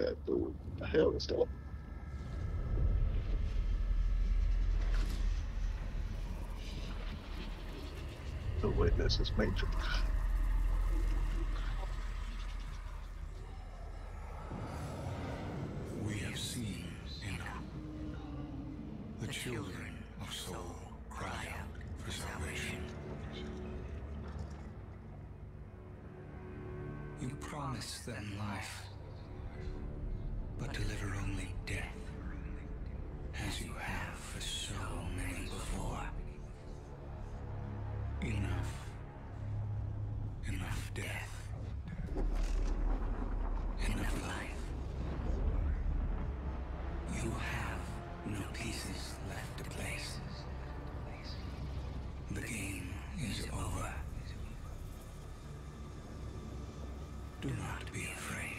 that. The hell is that? The witness is Matrix. We have seen enough. The children of soul cry out for salvation. You promise them life, You have no pieces left to place. The game is over. Do not be afraid.